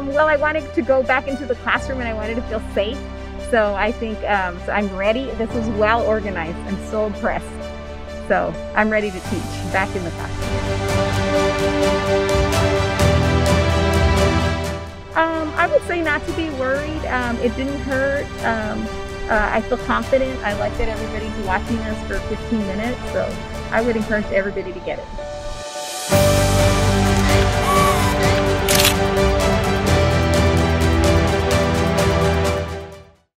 Um, well, I wanted to go back into the classroom and I wanted to feel safe. So I think um, so I'm ready. This is well organized. I'm so impressed. So I'm ready to teach back in the classroom. Um, I would say not to be worried. Um, it didn't hurt. Um, uh, I feel confident. I like that everybody's watching us for 15 minutes. So I would encourage everybody to get it.